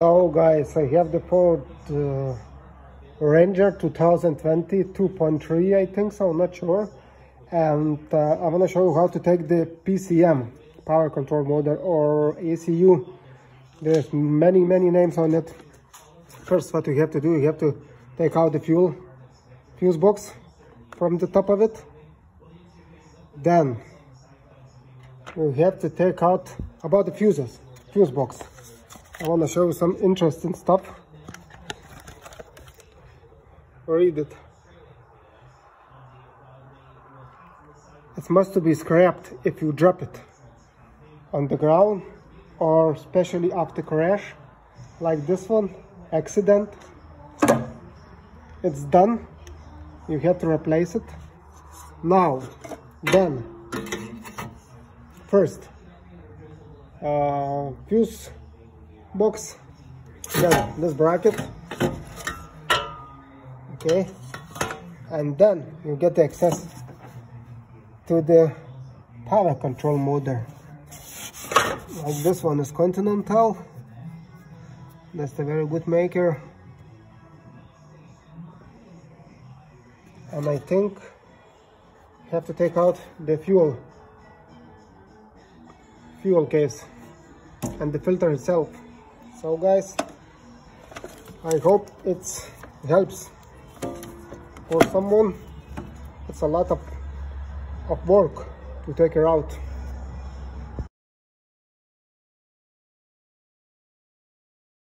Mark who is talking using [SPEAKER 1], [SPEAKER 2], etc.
[SPEAKER 1] So guys, I have the Ford uh, Ranger 2020 2.3 I think so, I'm not sure. And uh, I want to show you how to take the PCM, power control module or ECU. There's many, many names on it. First what you have to do, you have to take out the fuel fuse box from the top of it. Then you have to take out about the fuses, fuse box. I want to show you some interesting stuff. Read it. It must be scrapped if you drop it on the ground or especially after crash like this one, accident. It's done. You have to replace it. Now, then, first, uh, fuse box. Then this bracket. Okay. And then you get access to the power control motor like this one is continental. That's a very good maker. And I think you have to take out the fuel. Fuel case. And the filter itself so guys i hope it helps for someone. It's a lot of of work to take her out